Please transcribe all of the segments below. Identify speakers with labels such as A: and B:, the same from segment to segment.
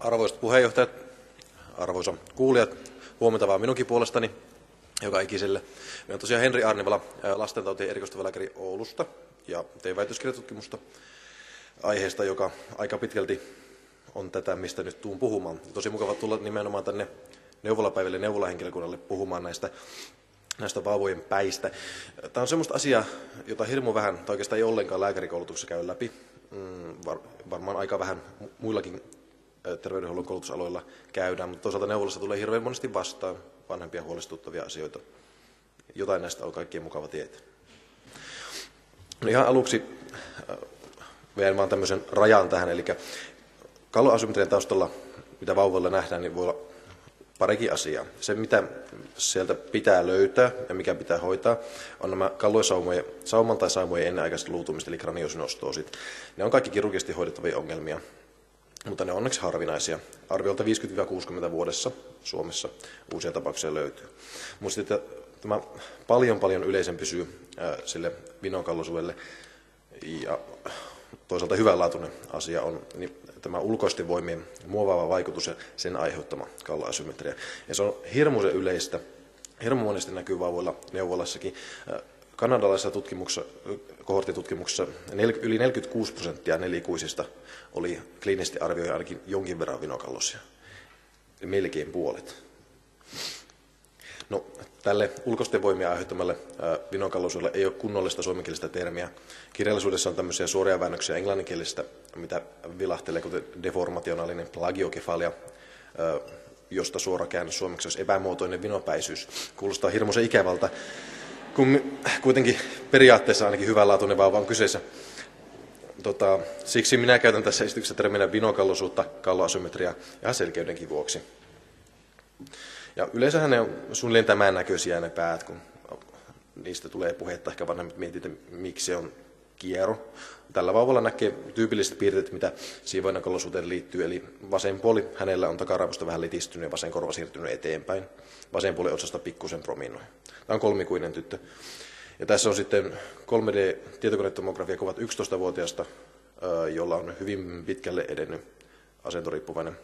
A: Arvoisat puheenjohtajat, arvoisa kuulijat, huomenta vaan minunkin puolestani, joka ikiselle. Minä olen tosiaan Henri Arnivala, lastentautien erikoistuva lääkäri Oulusta, ja tein väitöskirjatutkimusta aiheesta, joka aika pitkälti on tätä, mistä nyt tuun puhumaan. Tosi mukava tulla nimenomaan tänne neuvolapäiville neuvolahenkilökunnalle puhumaan näistä, näistä vauvojen päistä. Tämä on semmoista asiaa, jota hirmu vähän, tai oikeastaan ei ollenkaan lääkärikoulutuksessa käy läpi. Mm, varmaan aika vähän muillakin terveydenhuollon koulutusaloilla käydään, mutta toisaalta neuvolassa tulee hirveän monesti vastaan vanhempia huolestuttavia asioita. Jotain näistä on kaikkien mukava tietää. No ihan aluksi vielä vaan tämmöisen rajan tähän, eli kalloasymmetrian taustalla, mitä vauvalla nähdään, niin voi olla parikin asiaa. Se, mitä sieltä pitää löytää ja mikä pitää hoitaa, on nämä kalloisaumojen, sauman tai saumojen ennenaikaiset luutumiset, eli kraniosynostoosit. Ne on kaikki kirurgisesti hoidettavia ongelmia, mutta ne on onneksi harvinaisia. Arviolta 50-60 vuodessa Suomessa uusia tapauksia löytyy. Mutta sitten tämä paljon paljon yleisempi syy sille vinokallosuudelle ja toisaalta hyvänlaatuinen asia on niin tämä ulkoisten voimien muovaava vaikutus ja sen aiheuttama kalloasymmetria. Ja se on hirmuisen yleistä, hirmu monesti näkyy vauvoilla neuvolassakin. Kanadalaisessa tutkimuksessa, kohortitutkimuksessa yli 46 prosenttia nelikuisista oli kliinisesti arvioi ainakin jonkin verran vinokallosia. Melkein puolet. No, tälle ulkoisten voimien aiheuttamalle vinokalloisuudelle ei ole kunnollista suomenkielistä termiä. Kirjallisuudessa on tämmöisiä suoria väännöksiä englanninkielistä, mitä vilahtelee, kuten deformationaalinen plagiokefalia, josta suora käännös suomeksi olisi epämuotoinen vinopäisyys. Kuulostaa hirmuisen ikävältä, kun kuitenkin periaatteessa ainakin hyvänlaatuinen vauva on kyseessä. Tota, siksi minä käytän tässä esityksessä terminä vinokallosuutta, kalloasymmetriaa ihan selkeydenkin vuoksi. Ja yleensähän ne on suunnilleen tämän näköisiä ne päät, kun niistä tulee puhetta. Ehkä vanhemmat mietitään, miksi se on kiero. Tällä vauvalla näkee tyypilliset piirteet, mitä siivoinnakollosuuteen liittyy. Eli vasen puoli hänellä on takaraivosta vähän litistynyt ja vasen korva siirtynyt eteenpäin. Vasen puoli otsasta pikkusen prominoi. Tämä on kolmikuinen tyttö. Ja tässä on sitten 3D-tietokonetomografia kuvat 11-vuotiaasta, jolla on hyvin pitkälle edennyt asentoriippuvainen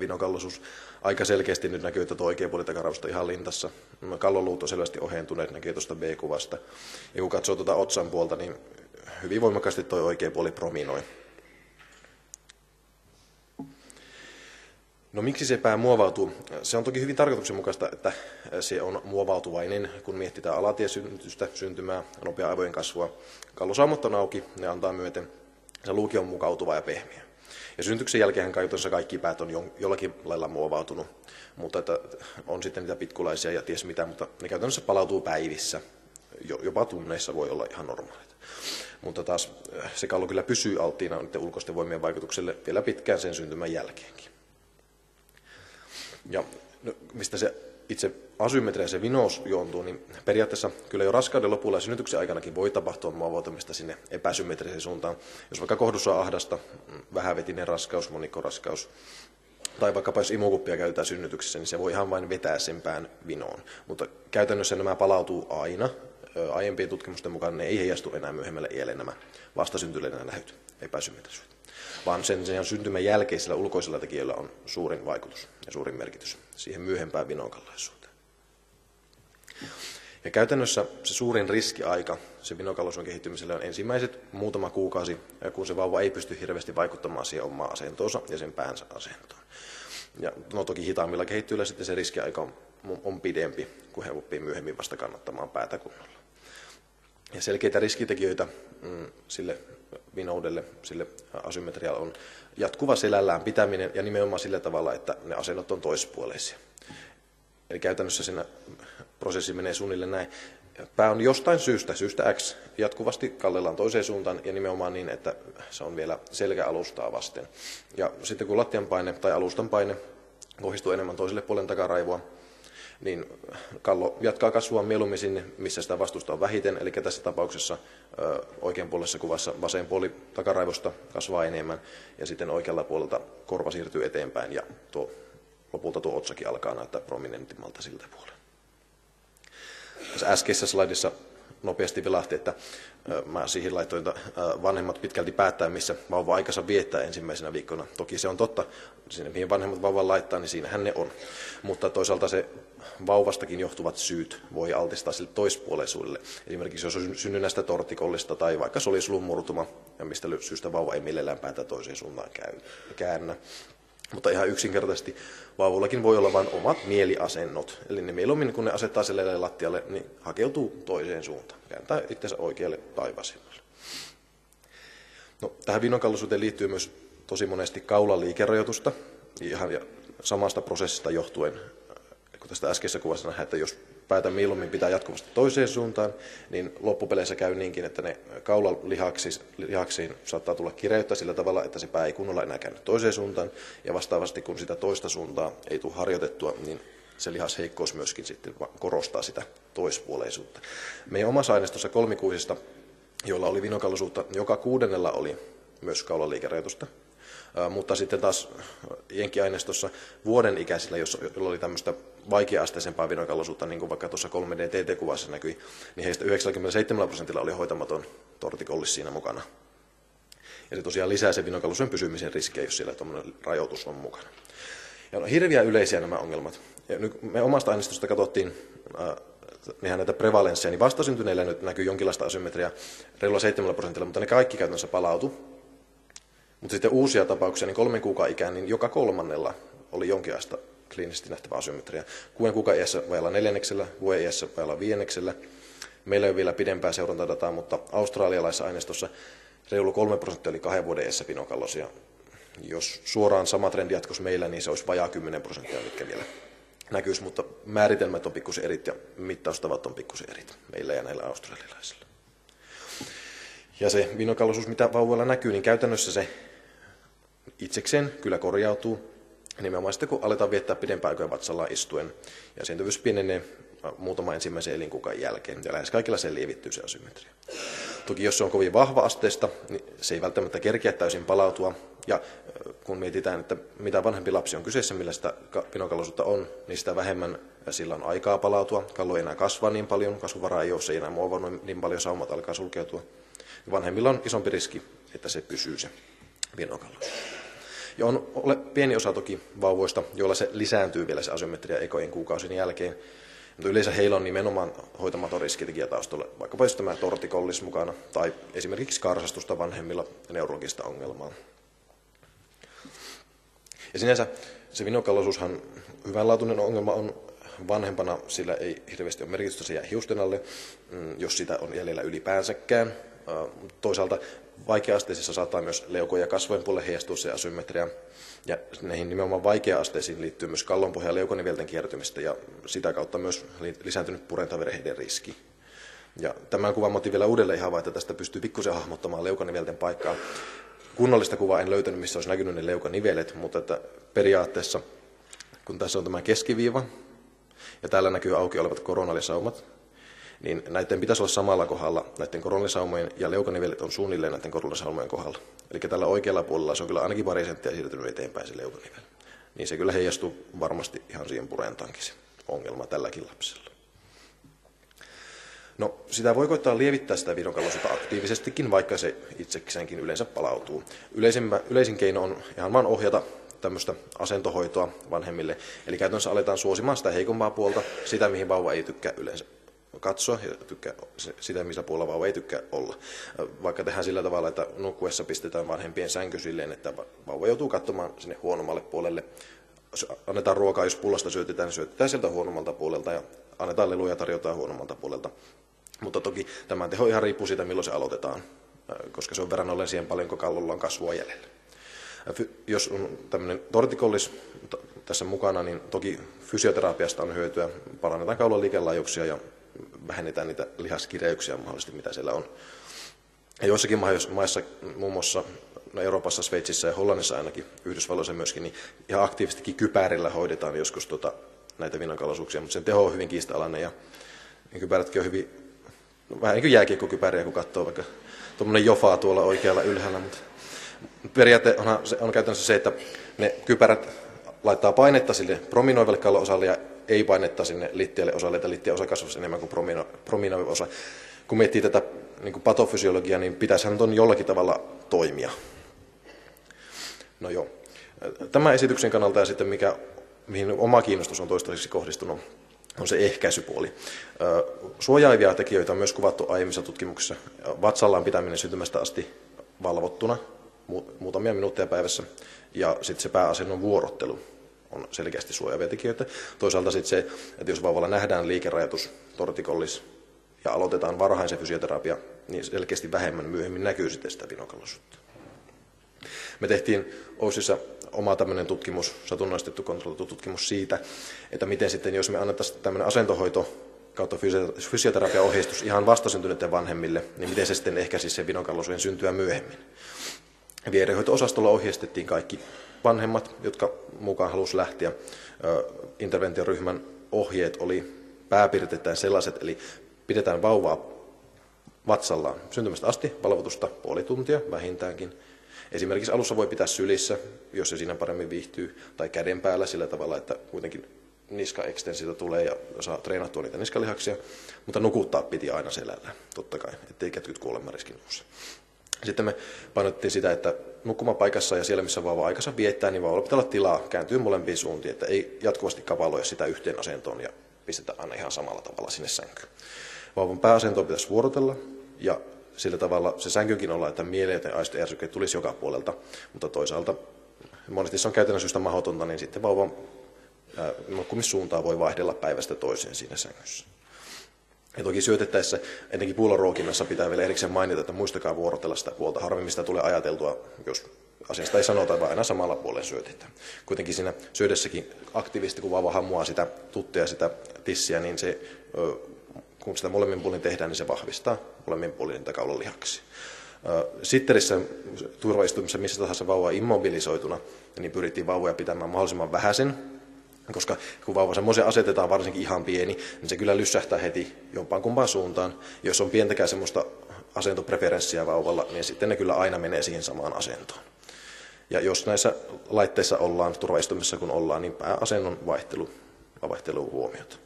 A: vinokalloisuus. Aika selkeästi nyt näkyy, että tuo oikea puoli takarausta ihan lintassa. Kalloluut on selvästi ohentuneet, näkee tuosta B-kuvasta. Ja kun katsoo tuota otsan puolta, niin hyvin voimakkaasti tuo oikea puoli prominoi. No miksi se pää muovautuu? Se on toki hyvin tarkoituksenmukaista, että se on muovautuvainen, kun mietitään alatiesynnytystä, syntymää, nopea aivojen kasvua. Kallosaumat on auki, ne antaa myöten. Se luuki on mukautuva ja pehmeä. Ja syntyksen jälkeen käytännössä kaikki päät on jollakin lailla muovautunut, mutta että on sitten niitä pitkulaisia ja ties mitä, mutta ne käytännössä palautuu päivissä, jopa tunneissa voi olla ihan normaalit. Mutta taas äh, se kallo kyllä pysyy alttiina niiden ulkoisten voimien vaikutukselle vielä pitkään sen syntymän jälkeenkin. Ja no, mistä se itse asymmetria se vinous juontuu, niin periaatteessa kyllä jo raskauden lopulla ja synnytyksen aikanakin voi tapahtua muovautumista sinne epäsymmetriseen suuntaan. Jos vaikka kohdussa on ahdasta, mm, vähävetinen raskaus, monikkoraskaus, tai vaikkapa jos imukuppia käytetään synnytyksessä, niin se voi ihan vain vetää sen pään vinoon. Mutta käytännössä nämä palautuu aina. Aiempien tutkimusten mukaan ne ei heijastu enää myöhemmälle iälle nämä vastasyntyneiden nähyt epäsymmetrisyydet vaan sen, sen syntymän jälkeisellä ulkoisella tekijöillä on suurin vaikutus ja suurin merkitys siihen myöhempään vinokallaisuuteen. Ja käytännössä se suurin riskiaika se vinokalloisuuden kehittymiselle on ensimmäiset muutama kuukausi, kun se vauva ei pysty hirveästi vaikuttamaan siihen omaan asentoonsa ja sen päänsä asentoon. Ja no toki hitaammilla kehittyillä sitten se riskiaika on, on pidempi, kun he oppii myöhemmin vasta kannattamaan päätä kunnolla. Ja selkeitä riskitekijöitä mm, sille vinoudelle, sille asymmetrialle on jatkuva selällään pitäminen ja nimenomaan sillä tavalla, että ne asennot on toispuoleisia. Eli käytännössä siinä prosessi menee suunnilleen näin. Pää on jostain syystä, syystä X, jatkuvasti kallellaan toiseen suuntaan ja nimenomaan niin, että se on vielä selkäalustaa vasten. Ja sitten kun lattian paine tai alustan paine kohdistuu enemmän toiselle puolen takaraivoa, niin kallo jatkaa kasvua mieluummin sinne, missä sitä vastusta on vähiten, eli tässä tapauksessa oikean puolessa kuvassa vasen puoli takaraivosta kasvaa enemmän, ja sitten oikealla puolelta korva siirtyy eteenpäin, ja tuo, lopulta tuo otsakin alkaa näyttää prominentimmalta siltä puolella. Tässä äskeisessä slaidissa nopeasti vilahti, että mä siihen laitoin, vanhemmat pitkälti päättää, missä vauva aikansa viettää ensimmäisenä viikkona. Toki se on totta, sinne mihin vanhemmat vauvan laittaa, niin siinähän ne on. Mutta toisaalta se vauvastakin johtuvat syyt voi altistaa sille toispuoleisuudelle. Esimerkiksi jos on synnynnäistä tortikollista tai vaikka solisulun murtuma, ja mistä syystä vauva ei millään päätä toiseen suuntaan käy, käännä. Mutta ihan yksinkertaisesti vauvallakin voi olla vain omat mieliasennot. Eli ne mieluummin, kun ne asettaa selleille lattialle, niin hakeutuu toiseen suuntaan. Kääntää itsensä oikealle tai vasemmalle. No, tähän vinokallisuuteen liittyy myös tosi monesti kaulan liikerajoitusta, ihan samasta prosessista johtuen, kun tästä äskeisessä kuvassa nähdään, että jos päätä mieluummin pitää jatkuvasti toiseen suuntaan, niin loppupeleissä käy niinkin, että ne kaulan lihaksiin saattaa tulla kireyttä sillä tavalla, että se pää ei kunnolla enää käänny toiseen suuntaan, ja vastaavasti kun sitä toista suuntaa ei tule harjoitettua, niin se lihasheikkous myöskin sitten korostaa sitä toispuoleisuutta. Meidän omassa aineistossa kolmikuisista, joilla oli vinokallisuutta, joka kuudennella oli myös kaulan liikerajoitusta, mutta sitten taas jenkiaineistossa vuoden ikäisillä, joilla oli tämmöistä vaikea-asteisempaa vinokallisuutta, niin kuin vaikka tuossa 3D-TT-kuvassa näkyi, niin heistä 97 prosentilla oli hoitamaton tortikollis siinä mukana. Ja se tosiaan lisää sen vinokallisuuden pysymisen riskejä, jos siellä tuommoinen rajoitus on mukana. Ja on hirviä yleisiä nämä ongelmat. Ja nyt me omasta aineistosta katsottiin äh, näitä prevalensseja, niin vastasyntyneillä nyt näkyy jonkinlaista asymmetriaa reilulla 7 prosentilla, mutta ne kaikki käytännössä palautu. Mutta sitten uusia tapauksia, niin kolmen kuukauden ikään, niin joka kolmannella oli jonkinlaista kliinisesti nähtävää asymmetriaa. Kuuden kuukauden iässä vailla neljänneksellä, vuoden iässä vailla viidenneksellä. Meillä ei ole vielä pidempää seurantadataa, mutta australialaisessa aineistossa reilu 3 prosenttia oli kahden vuoden iässä pinokallosia. Jos suoraan sama trendi jatkuisi meillä, niin se olisi vajaa 10 prosenttia, mitkä vielä näkyisi, mutta määritelmät on pikkusen erit ja mittaustavat on pikkusen erit meillä ja näillä australialaisilla. Ja se vinokalloisuus, mitä vauvoilla näkyy, niin käytännössä se itsekseen kyllä korjautuu. Nimenomaan sitten, kun aletaan viettää pidempään aikaa vatsalla istuen. Ja syntyvyys pienenee muutama ensimmäisen elinkuukauden jälkeen. Ja lähes kaikilla se lievittyy se asymmetria. Toki jos se on kovin vahva asteesta, niin se ei välttämättä kerkeä täysin palautua. Ja kun mietitään, että mitä vanhempi lapsi on kyseessä, millä sitä pinokalloisuutta on, niin sitä vähemmän sillä on aikaa palautua. Kallo ei enää kasva niin paljon, kasvuvara ei ole, se ei enää muovannut niin paljon, saumat alkaa sulkeutua. Vanhemmilla on isompi riski, että se pysyy se pinokalloisuus. Ja on ole pieni osa toki vauvoista, joilla se lisääntyy vielä se asymmetria ekojen kuukausien jälkeen. Mutta yleensä heillä on nimenomaan hoitamaton riskitekijä taustalla, vaikkapa just tämä tortikollis mukana, tai esimerkiksi karsastusta vanhemmilla neurologista ongelmaa. Ja sinänsä se vinokalloisuushan hyvänlaatuinen ongelma on vanhempana, sillä ei hirveästi ole merkitystä se jää hiusten alle, mm, jos sitä on jäljellä ylipäänsäkään. Toisaalta Vaikea-asteisissa saattaa myös leuko- ja kasvojen puolelle heijastua se asymmetria. Ja näihin nimenomaan vaikea-asteisiin liittyy myös kallonpohja- ja leukonivelten kiertymistä ja sitä kautta myös lisääntynyt purentavirheiden riski. Ja tämän kuvan motiivilla vielä uudelleen ihan että tästä pystyy pikkusen hahmottamaan leukanivelten paikkaa. Kunnollista kuvaa en löytänyt, missä olisi näkynyt ne leukanivelet, mutta että periaatteessa, kun tässä on tämä keskiviiva, ja täällä näkyy auki olevat koronalisaumat, niin näiden pitäisi olla samalla kohdalla, näiden koronalisaumojen ja leukanivelet on suunnilleen näiden koronalisaumojen kohdalla. Eli tällä oikealla puolella se on kyllä ainakin pari senttiä siirtynyt eteenpäin se leukanivel. Niin se kyllä heijastuu varmasti ihan siihen purentaankin se ongelma tälläkin lapsella. No, sitä voi koittaa lievittää sitä virokalloisuutta aktiivisestikin, vaikka se itsekseenkin yleensä palautuu. yleisin keino on ihan vain ohjata tämmöistä asentohoitoa vanhemmille. Eli käytännössä aletaan suosimaan sitä heikompaa puolta, sitä mihin vauva ei tykkää yleensä katsoa ja tykkää sitä, missä puolella vauva ei tykkää olla. Vaikka tehdään sillä tavalla, että nukkuessa pistetään vanhempien sänky silleen, että vauva joutuu katsomaan sinne huonommalle puolelle. Annetaan ruokaa, jos pullasta syötetään, niin syötetään sieltä huonommalta puolelta ja annetaan leluja tarjotaan huonommalta puolelta. Mutta toki tämä teho ihan riippuu siitä, milloin se aloitetaan, koska se on verran ollen siihen paljon, kun kallolla on kasvua jäljellä. Jos on tämmöinen tortikollis tässä mukana, niin toki fysioterapiasta on hyötyä. Parannetaan kaulan liikelaajuuksia ja vähennetään niitä lihaskireyksiä mahdollisesti, mitä siellä on. Ja joissakin maissa, muun muassa no Euroopassa, Sveitsissä ja Hollannissa ainakin, Yhdysvalloissa myöskin, niin ihan aktiivisestikin kypärillä hoidetaan joskus tota, näitä vinonkalaisuuksia, mutta sen teho on hyvin kiista-alainen ja kypärätkin on hyvin, no, vähän niin kuin jääkiekkokypäriä, kun katsoo vaikka tuommoinen jofaa tuolla oikealla ylhäällä, mutta periaate on, se on käytännössä se, että ne kypärät laittaa painetta sille prominoivalle kalloosalle ja ei painetta sinne littialle osalle, että littia osa kasvaisi enemmän kuin promino, osa. kun miettii tätä niin kuin patofysiologiaa, niin pitäisihän tuon jollakin tavalla toimia. No joo. Tämän esityksen kannalta ja sitten mikä, mihin oma kiinnostus on toistaiseksi kohdistunut, on se ehkäisypuoli. Suojaivia tekijöitä on myös kuvattu aiemmissa tutkimuksissa. Vatsallaan pitäminen syntymästä asti valvottuna muutamia minuutteja päivässä ja sitten se pääasennon vuorottelu on selkeästi suojaavia tekijöitä. Toisaalta sitten se, että jos vauvalla nähdään liikerajoitus, tortikollis ja aloitetaan varhaisen fysioterapia, niin selkeästi vähemmän myöhemmin näkyy sitten sitä vinokallisuutta. Me tehtiin Oysissa oma tämmöinen tutkimus, satunnaistettu kontrolloitu tutkimus siitä, että miten sitten, jos me annettaisiin tämmöinen asentohoito kautta fysioterapiaohjeistus ihan vastasyntyneiden vanhemmille, niin miten se sitten ehkäisi sen vinokallosujen syntyä myöhemmin. Vierehoito-osastolla ohjeistettiin kaikki vanhemmat, jotka mukaan halusi lähteä. Interventioryhmän ohjeet oli pääpiirteittäin sellaiset, eli pidetään vauvaa vatsallaan syntymästä asti valvotusta puoli tuntia vähintäänkin. Esimerkiksi alussa voi pitää sylissä, jos se siinä paremmin viihtyy, tai käden päällä sillä tavalla, että kuitenkin niskaekstensita tulee ja saa treenattua niitä niskalihaksia, mutta nukuttaa piti aina selällä, totta kai, ettei kätkyt kuolemanriskin nouse. Sitten me painottiin sitä, että nukkumapaikassa ja siellä, missä vauva aikansa viettää, niin vauvalla pitää olla tilaa kääntyy molempiin suuntiin, että ei jatkuvasti kavaloja sitä yhteen asentoon ja pistetä aina ihan samalla tavalla sinne sänkyyn. Vauvan pääasentoon pitäisi vuorotella ja sillä tavalla se sänkykin olla, että mieleiden aisteärsykkeet tulisi joka puolelta, mutta toisaalta monesti se on käytännön syystä mahdotonta, niin sitten vauvan nukkumissuuntaa voi vaihdella päivästä toiseen siinä sängyssä. Ja toki syötettäessä, etenkin puuloruokinnassa pitää vielä erikseen mainita, että muistakaa vuorotella sitä puolta. Harvemmin sitä tulee ajateltua, jos asiasta ei sanota, vaan aina samalla puolella syötetään. Kuitenkin siinä syödessäkin aktiivisesti, kun vauva hammuaa sitä tuttia sitä tissiä, niin se, kun sitä molemmin puolin tehdään, niin se vahvistaa molemmin puolin niitä kaulan lihaksi. Sitterissä turvaistumissa missä tahansa vauva immobilisoituna, niin pyrittiin vauvoja pitämään mahdollisimman vähäisen koska kun vauva semmoisen asetetaan varsinkin ihan pieni, niin se kyllä lyssähtää heti jompaan kumpaan suuntaan. Jos on pientäkään semmoista asentopreferenssiä vauvalla, niin sitten ne kyllä aina menee siihen samaan asentoon. Ja jos näissä laitteissa ollaan, turvaistumissa kun ollaan, niin pääasennon vaihtelu, vaihtelu huomiota.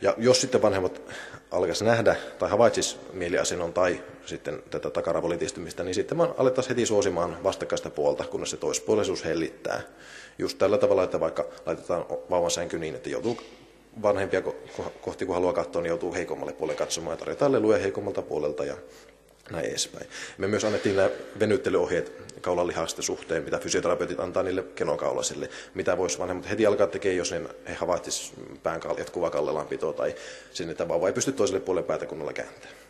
A: Ja jos sitten vanhemmat alkaisi nähdä tai havaitsis mieliasennon tai sitten tätä takaravolitistymistä, niin sitten alettaisiin heti suosimaan vastakkaista puolta, kunnes se toispuolisuus hellittää. Just tällä tavalla, että vaikka laitetaan vauvan sänky niin, että joutuu vanhempia kohti, kun haluaa katsoa, niin joutuu heikommalle puolelle katsomaan ja tarjotaan leluja heikommalta puolelta ja näin edespäin. Me myös annettiin nämä venyttelyohjeet kaulan lihasten suhteen, mitä fysioterapeutit antaa niille kenokaulasille, mitä voisi vanhemmat heti alkaa tekemään, jos he havaitsis pään jatkuvaa kallellanpitoa tai sinne, että vauva ei pysty toiselle puolelle päätä kunnolla kääntämään.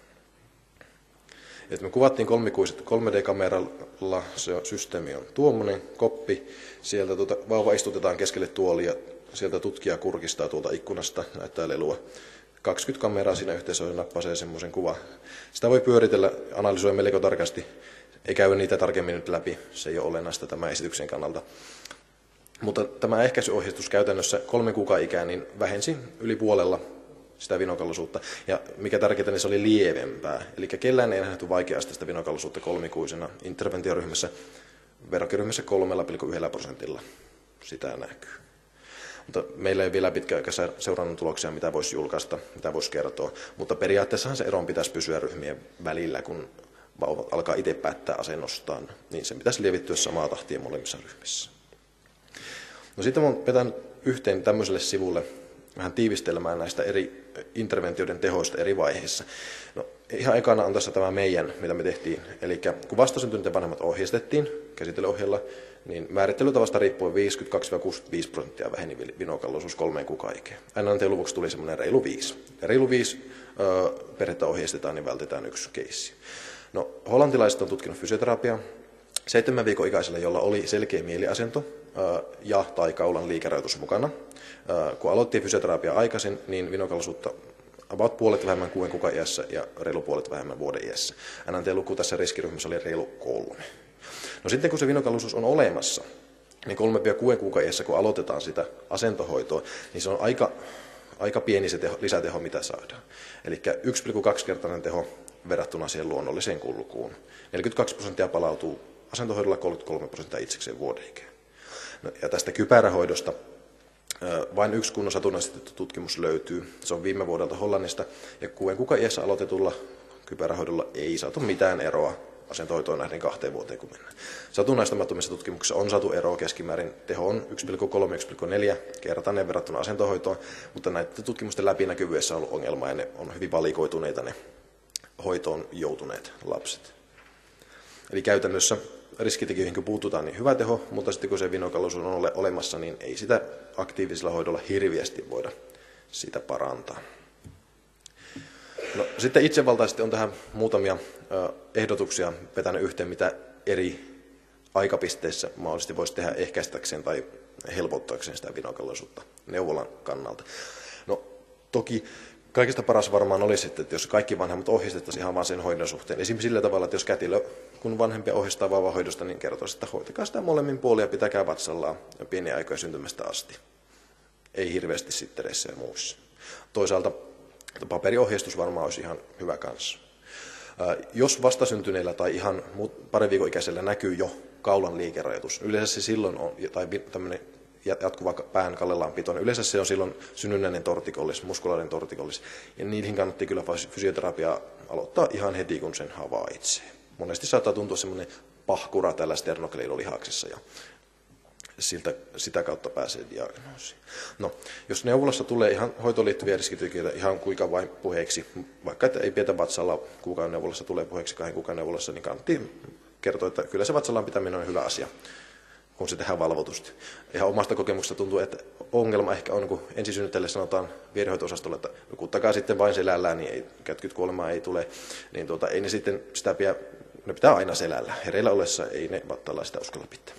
A: Et me kuvattiin kolmikuiset 3D-kameralla, se systeemi on tuommoinen koppi, sieltä tuota, vauva istutetaan keskelle tuolia, sieltä tutkija kurkistaa tuolta ikkunasta, näyttää lelua. 20 kameraa siinä yhteensä nappasee semmoisen kuva. Sitä voi pyöritellä, analysoi melko tarkasti. Ei käy niitä tarkemmin nyt läpi, se ei ole olennaista tämän esityksen kannalta. Mutta tämä ehkäisyohjeistus käytännössä kolmen kuukauden ikään niin vähensi yli puolella sitä vinokallisuutta. Ja mikä tärkeintä, niin se oli lievempää. Eli kellään ei nähty vaikeasti sitä vinokallisuutta kolmikuisena interventioryhmässä, verrokkiryhmässä 3,1 prosentilla. Sitä näkyy. Mutta meillä ei vielä pitkäaikaisia seurannan tuloksia, mitä voisi julkaista, mitä voisi kertoa. Mutta periaatteessahan se eron pitäisi pysyä ryhmien välillä, kun vauva alkaa itse päättää asennostaan, niin se pitäisi lievittyä samaa tahtia molemmissa ryhmissä. No sitten olen vetänyt yhteen tämmöiselle sivulle vähän tiivistelmään näistä eri interventioiden tehoista eri vaiheissa. No, ihan ekana on tässä tämä meidän, mitä me tehtiin. Eli kun vastasyntyneiden vanhemmat ohjeistettiin käsittelyohjeella, niin määrittelytavasta riippuen 52-65 prosenttia väheni vinokalloisuus kolmeen kuukaikeen. NNT-luvuksi tuli semmoinen reilu 5. Ja reilu 5 ö, perhettä ohjeistetaan, niin vältetään yksi keissi. No, hollantilaiset on tutkinut fysioterapiaa seitsemän viikon ikäisellä, jolla oli selkeä mieliasento ja tai kaulan liikerajoitus mukana. Kun aloitti fysioterapia aikaisin, niin vinokallisuutta about puolet vähemmän kuuden kuukauden iässä ja reilu puolet vähemmän vuoden iässä. NNT-luku tässä riskiryhmässä oli reilu kolme. No sitten kun se vinokallisuus on olemassa, niin 3-6 kuukauden kun aloitetaan sitä asentohoitoa, niin se on aika, aika pieni se teho, lisäteho, mitä saadaan. Eli 1,2-kertainen teho verrattuna siihen luonnolliseen kulkuun. 42 prosenttia palautuu asentohoidolla, 33 prosenttia itsekseen vuoden ikään. No, ja tästä kypärähoidosta Vain yksi kunnon satunnaistettu tutkimus löytyy. Se on viime vuodelta Hollannista, ja kuuden kuukauden iässä aloitetulla kypärähoidolla ei saatu mitään eroa asentohoitoon nähden kahteen vuoteen, kun mennään. Satunnaistamattomissa tutkimuksissa on saatu eroa keskimäärin. Teho on 1,3-1,4 kertainen verrattuna asentohoitoon, mutta näiden tutkimusten läpinäkyvyydessä on ollut ongelma ja ne on hyvin valikoituneita ne hoitoon joutuneet lapset. Eli käytännössä riskitekijöihin kun puututaan, niin hyvä teho, mutta sitten kun se vinokalus on ole olemassa, niin ei sitä aktiivisella hoidolla hirviästi voida sitä parantaa. No, sitten itsevaltaisesti on tähän muutamia ehdotuksia vetänyt yhteen, mitä eri aikapisteissä mahdollisesti voisi tehdä ehkäistäkseen tai helpottaakseen sitä vinokallisuutta neuvolan kannalta. No, toki kaikista paras varmaan olisi, että jos kaikki vanhemmat ohjeistettaisiin ihan vain sen hoidon suhteen. Esimerkiksi sillä tavalla, että jos kätilö, kun vanhempia ohjeistaa vauvahoidosta, niin kertoisi, että hoitakaa sitä molemmin puolia, pitäkää vatsallaan pieniä aikoja syntymästä asti. Ei hirveästi sittereissä ja muussa. Toisaalta paperiohjeistus varmaan olisi ihan hyvä kanssa. Jos vastasyntyneillä tai ihan parin viikon ikäisellä näkyy jo kaulan liikerajoitus, yleensä se silloin on, tai tämmöinen jatkuva pään kallellaan niin yleensä se on silloin synnynnäinen tortikollis, muskulaarin tortikollis, ja niihin kannatti kyllä fysioterapiaa aloittaa ihan heti, kun sen havaitsee. Monesti saattaa tuntua semmoinen pahkura tällä sternokleidolihaksessa, ja siltä, sitä kautta pääsee diagnoosiin. No, jos neuvolassa tulee ihan hoitoon liittyviä riskitekijöitä ihan kuinka vain puheeksi, vaikka että ei pietä vatsalla kuukauden neuvolassa tulee puheeksi kahden kuukauden neuvolassa, niin kannattaa kertoa, että kyllä se vatsallaan pitäminen on hyvä asia, kun se tehdään valvotusti. Ihan omasta kokemuksesta tuntuu, että ongelma ehkä on, kun ensisynnyttäjille sanotaan vierhoito-osastolle, että nukuttakaa sitten vain selällään, niin ei, kätkyt kuolemaa ei tule, niin tuota, ei ne sitten sitä pidä, ne pitää aina selällä. Hereillä ollessa ei ne vattalla sitä uskalla pitää.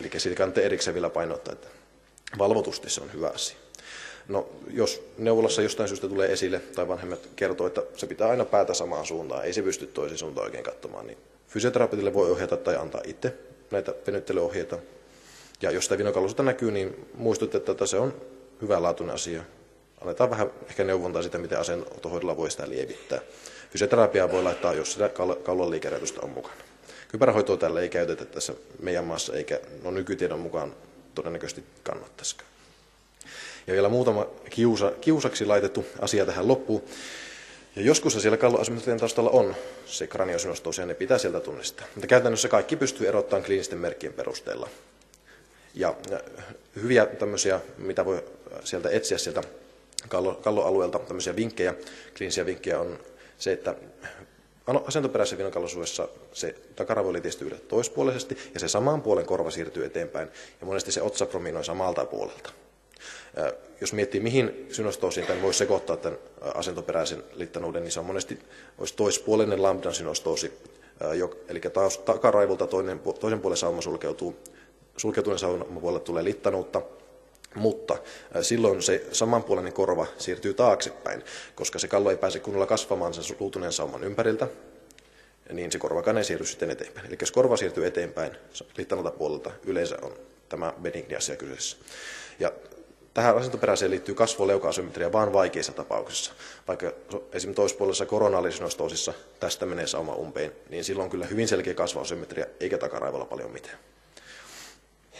A: Eli siitä kannattaa erikseen vielä painottaa, että valvotusti se on hyvä asia. No, jos neuvolassa jostain syystä tulee esille tai vanhemmat kertoo, että se pitää aina päätä samaan suuntaan, ei se pysty toiseen suuntaan oikein katsomaan, niin fysioterapeutille voi ohjata tai antaa itse näitä venyttelyohjeita. Ja jos sitä vinokalusta näkyy, niin muistutte, että se on hyvänlaatuinen asia. Annetaan vähän ehkä neuvontaa sitä, miten asentohoidolla voi sitä lievittää. Fysioterapiaa voi laittaa, jos sitä kaulan liikeräytystä on mukana. Kypärähoitoa tällä ei käytetä tässä meidän maassa, eikä no nykytiedon mukaan todennäköisesti kannattaisikaan. Ja vielä muutama kiusa, kiusaksi laitettu asia tähän loppuun. Ja joskus se siellä kalloasymmetrian taustalla on se kraniosynostoosi ja ne pitää sieltä tunnistaa. Mutta käytännössä kaikki pystyy erottamaan kliinisten merkkien perusteella. Ja hyviä tämmöisiä, mitä voi sieltä etsiä sieltä kallo, kalloalueelta, tämmöisiä vinkkejä, kliinisiä vinkkejä on se, että asentoperäisessä vinokallosuudessa se takaraivo yle toispuolisesti ja se saman puolen korva siirtyy eteenpäin ja monesti se otsa prominoi samalta puolelta. Jos miettii, mihin synostoosiin tämän voisi sekoittaa tämän asentoperäisen littanuuden, niin se on monesti olisi toispuolinen lambdan synostoosi, eli takaraivolta toinen, toisen puolen sauma sulkeutuu, sulkeutuneen sauman puolelle tulee littanuutta, mutta silloin se samanpuolinen korva siirtyy taaksepäin, koska se kallo ei pääse kunnolla kasvamaan sen luutuneen sauman ympäriltä, niin se korvakaan ei siirry sitten eteenpäin. Eli jos korva siirtyy eteenpäin littanalta puolelta, yleensä on tämä benigni asia kyseessä. Ja tähän asentoperäiseen liittyy kasvoleuka-asymmetria vain vaikeissa tapauksissa. Vaikka esimerkiksi toispuolisessa koronaallisinostoosissa tästä menee sauma umpeen, niin silloin kyllä hyvin selkeä kasvoasymmetria, eikä takaraivolla paljon mitään.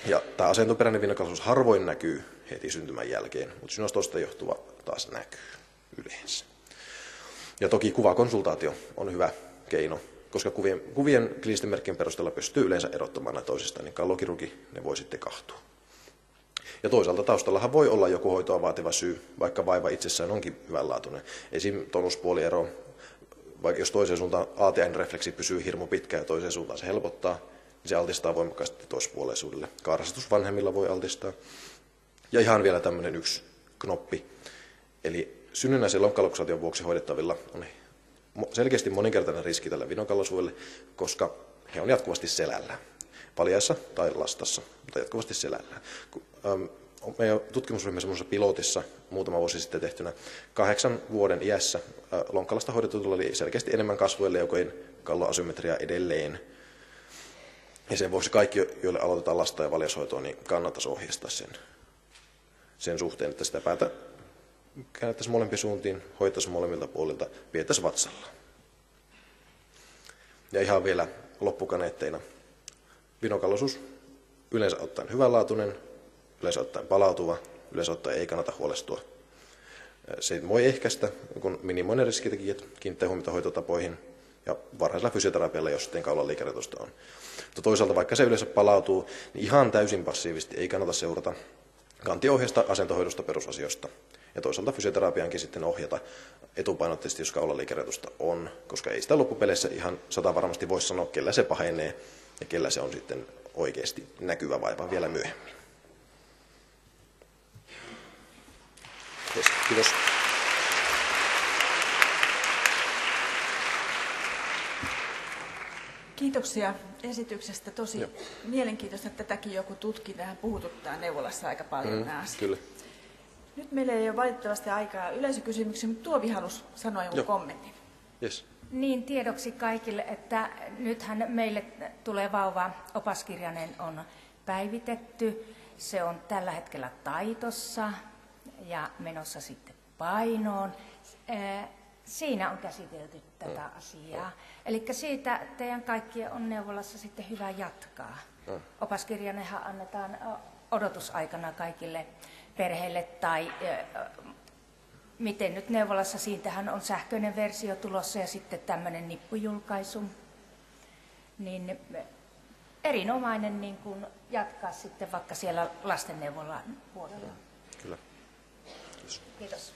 A: Ja tämä asentoperäinen vinokallisuus harvoin näkyy heti syntymän jälkeen, mutta synostosta johtuva taas näkyy yleensä. Ja toki kuvakonsultaatio on hyvä keino, koska kuvien, kuvien kliinisten merkkien perusteella pystyy yleensä erottamaan toisistaan, niin kallokirurgi ne voi sitten kahtua. Ja toisaalta taustallahan voi olla joku hoitoa vaativa syy, vaikka vaiva itsessään onkin hyvänlaatuinen. Esim. tonuspuoliero, vaikka jos toiseen suuntaan ATN-refleksi pysyy hirmu pitkään ja toiseen suuntaan se helpottaa, niin se altistaa voimakkaasti toispuoleisuudelle. Karsastus vanhemmilla voi altistaa. Ja ihan vielä tämmöinen yksi knoppi. Eli synnynnäisen lonkkaloksaation vuoksi hoidettavilla on selkeästi moninkertainen riski tälle vinokallosuudelle, koska he on jatkuvasti selällä. Paljaissa tai lastassa, mutta jatkuvasti selällä. Meidän tutkimusryhmässä pilotissa muutama vuosi sitten tehtynä kahdeksan vuoden iässä lonkkalasta hoidetulla oli selkeästi enemmän kasvojen leukojen kalloasymmetriaa edelleen ja sen vuoksi kaikki, joille aloitetaan lasta- ja valjashoitoa, niin kannattaisi ohjeistaa sen, sen suhteen, että sitä päätä käännettäisiin molempiin suuntiin, hoitaisiin molemmilta puolilta, vietäisiin vatsalla. Ja ihan vielä loppukaneetteina. Vinokalloisuus yleensä ottaen hyvänlaatuinen, yleensä ottaen palautuva, yleensä ottaen ei kannata huolestua. Se voi ehkäistä, kun minimoinen riskitekijät kiinnittää huomiota hoitotapoihin ja varhaisella fysioterapialla, jos sitten kaulan liikeretusta on. Mutta toisaalta, vaikka se yleensä palautuu, niin ihan täysin passiivisesti ei kannata seurata kantiohjeesta asentohoidosta perusasioista. Ja toisaalta fysioterapiankin sitten ohjata etupainotteisesti, jos kaulaliikeretusta on, koska ei sitä loppupeleissä ihan sata varmasti voi sanoa, kellä se pahenee ja kellä se on sitten oikeasti näkyvä vaiva vielä myöhemmin. Kiitos.
B: Kiitoksia esityksestä. Tosi Joo. mielenkiintoista, että tätäkin joku tutki. Tähän puhututtaa neuvolassa aika paljon mm, nämä asiat.
A: Kyllä.
B: Nyt meillä ei ole valitettavasti aikaa yleisökysymyksiä, mutta Tuovi halusi sanoa jonkun Joo. kommentin.
A: Yes.
C: Niin, tiedoksi kaikille, että nythän meille tulee vauva, opaskirjainen on päivitetty. Se on tällä hetkellä taitossa ja menossa sitten painoon. Siinä on käsitelty tätä mm. asiaa. Eli siitä teidän kaikkien on neuvolassa sitten hyvä jatkaa. Mm. Opaskirjanenhan annetaan odotusaikana kaikille perheille tai miten nyt neuvolassa, siitähän on sähköinen versio tulossa ja sitten tämmöinen nippujulkaisu. Niin erinomainen niin kuin jatkaa sitten vaikka siellä lastenneuvolan puolella.
A: Kyllä.
C: Kiitos. Kiitos.